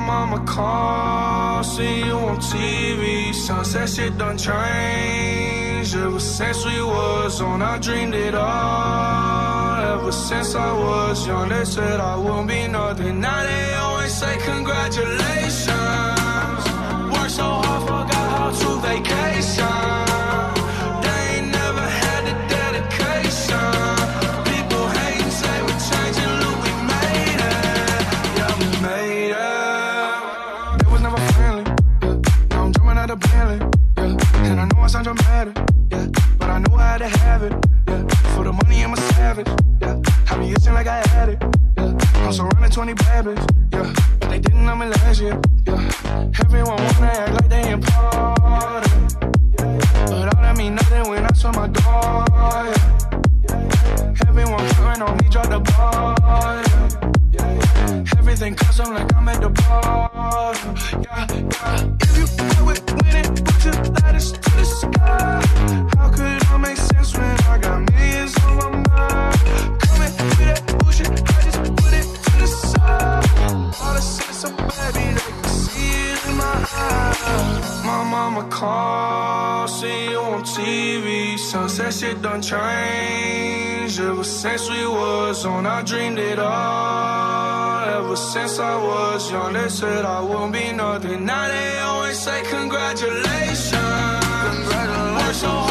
mama call, see you on TV. Sunset shit done changed. Ever since we was on, I dreamed it all. Ever since I was young, they said I wouldn't be nothing. Now they always say congratulations. Know I sound dramatic. Yeah. But I know had to have it. Yeah. For the money, I'm a savage. Yeah. I be itching like I had it. Yeah. I'm surrounded 20 bad bitches. Yeah. But they didn't know me last year. Yeah. Everyone wanna act like they important. But all that mean nothing when I saw my door. Yeah. Everyone counting on me, drop the ball. Yeah. Everything custom like I'm at the bar. Yeah, yeah. If you fuck with in my eyes. My mama call, see you on TV. Sunset shit done changed. Ever since we was on, I dreamed it all. Ever since I was young, they said I wouldn't be nothing. Now they always say congratulations. Congratulations.